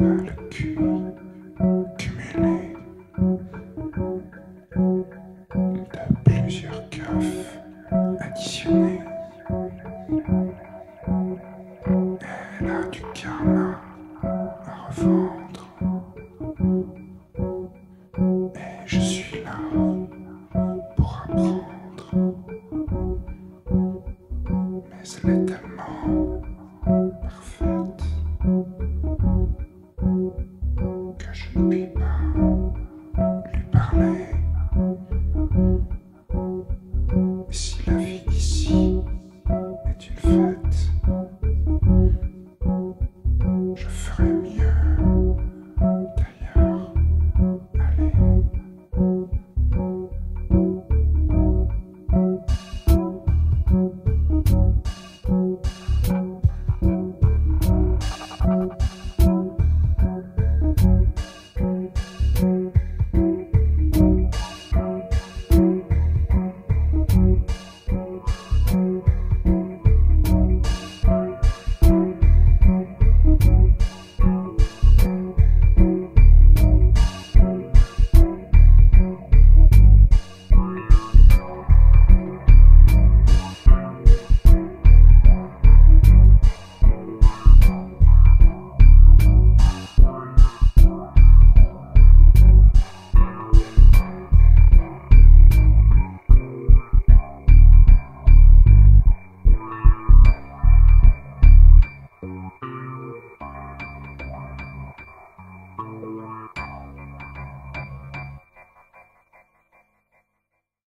le cul cumulé de plusieurs gaffes additionnées. Elle a du karma à revendre. Et je suis là pour apprendre. Mais elle est tellement.